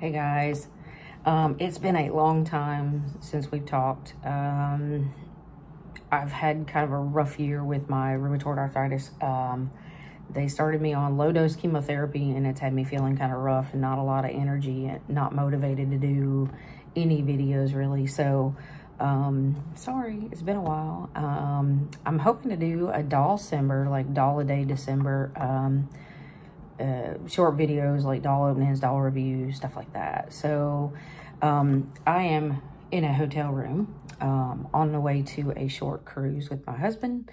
Hey guys, um, it's been a long time since we've talked. Um, I've had kind of a rough year with my rheumatoid arthritis. Um, they started me on low dose chemotherapy and it's had me feeling kind of rough and not a lot of energy and not motivated to do any videos really. So, um, sorry, it's been a while. Um, I'm hoping to do a doll December, like doll a day December. Uh, short videos like doll openings, doll reviews, stuff like that. So um, I am in a hotel room um, on the way to a short cruise with my husband.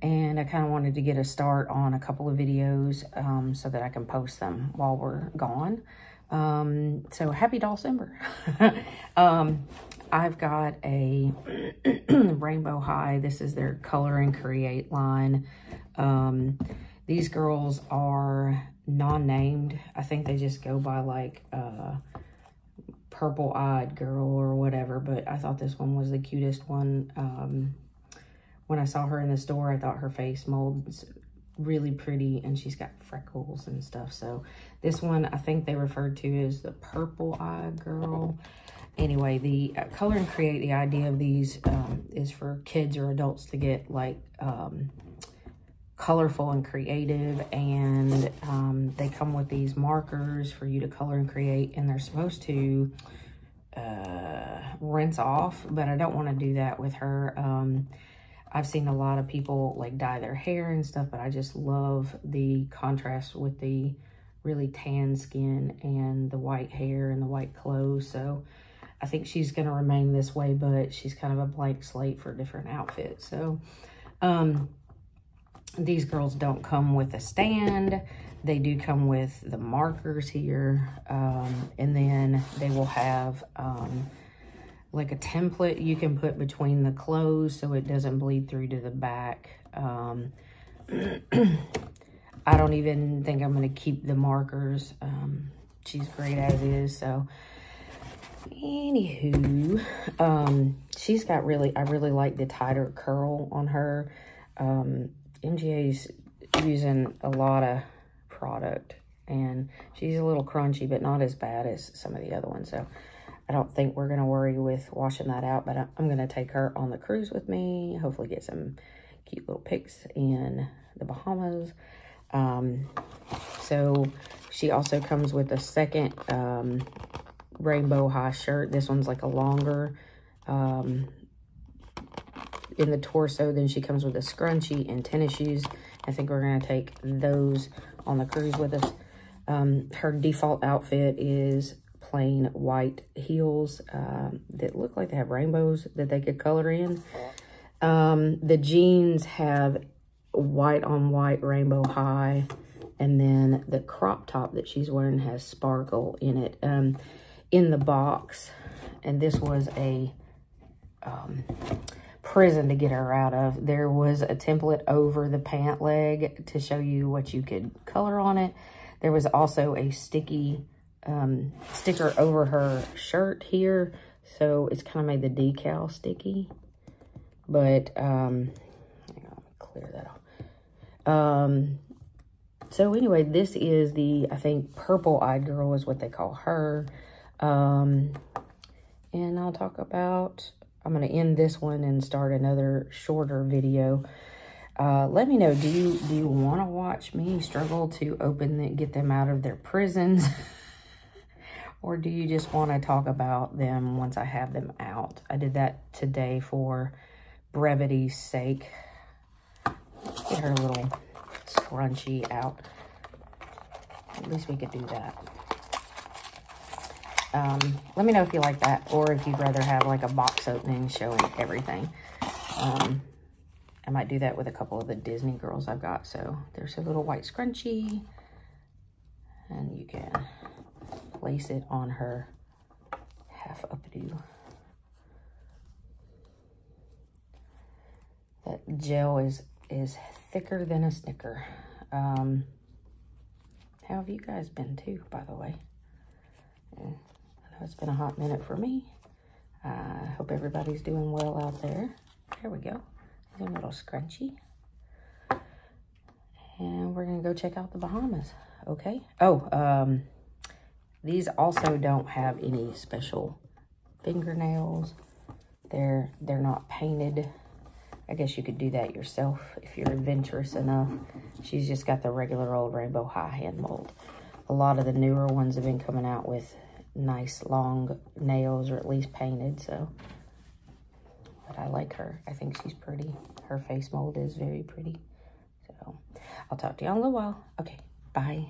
And I kind of wanted to get a start on a couple of videos um, so that I can post them while we're gone. Um, so happy doll December. Um, I've got a Rainbow High. This is their Color and Create line. Um, these girls are non-named. I think they just go by like uh, purple-eyed girl or whatever, but I thought this one was the cutest one. Um, when I saw her in the store, I thought her face mold's really pretty and she's got freckles and stuff. So this one, I think they referred to as the purple-eyed girl. Anyway, the uh, color and create, the idea of these um, is for kids or adults to get like um, colorful and creative and um, they come with these markers for you to color and create and they're supposed to uh, rinse off but I don't want to do that with her. Um, I've seen a lot of people like dye their hair and stuff but I just love the contrast with the really tan skin and the white hair and the white clothes so I think she's going to remain this way but she's kind of a blank slate for different outfits so um, these girls don't come with a stand. They do come with the markers here. Um, and then they will have um, like a template you can put between the clothes so it doesn't bleed through to the back. Um, I don't even think I'm going to keep the markers. Um, she's great as is. So anywho, um, she's got really, I really like the tighter curl on her. Um, MGA's using a lot of product and she's a little crunchy, but not as bad as some of the other ones. So I don't think we're going to worry with washing that out, but I'm going to take her on the cruise with me. Hopefully get some cute little pics in the Bahamas. Um, so she also comes with a second um, rainbow high shirt. This one's like a longer um, in the torso. Then she comes with a scrunchie and tennis shoes. I think we're going to take those on the cruise with us. Um, her default outfit is plain white heels um, that look like they have rainbows that they could color in. Um, the jeans have white on white rainbow high. And then the crop top that she's wearing has sparkle in it. Um, in the box, and this was a um, prison to get her out of. There was a template over the pant leg to show you what you could color on it. There was also a sticky um, sticker over her shirt here. So it's kind of made the decal sticky. But, um, on, clear that off. Um, so anyway, this is the, I think, purple-eyed girl is what they call her. Um, and I'll talk about I'm going to end this one and start another shorter video. Uh, let me know, do you do you want to watch me struggle to open the, get them out of their prisons? or do you just want to talk about them once I have them out? I did that today for brevity's sake. Get her little scrunchie out. At least we could do that. Um, let me know if you like that or if you'd rather have like a box opening showing everything. Um, I might do that with a couple of the Disney girls I've got. So there's a little white scrunchie and you can place it on her half updo. That gel is, is thicker than a Snicker. Um, how have you guys been too, by the way? It's been a hot minute for me. I uh, hope everybody's doing well out there. There we go. a little scrunchy. And we're going to go check out the Bahamas. Okay. Oh, um, These also don't have any special fingernails. They're, they're not painted. I guess you could do that yourself if you're adventurous enough. She's just got the regular old rainbow high hand mold. A lot of the newer ones have been coming out with nice long nails or at least painted, so. But I like her. I think she's pretty. Her face mold is very pretty. So I'll talk to you in a little while. Okay, bye.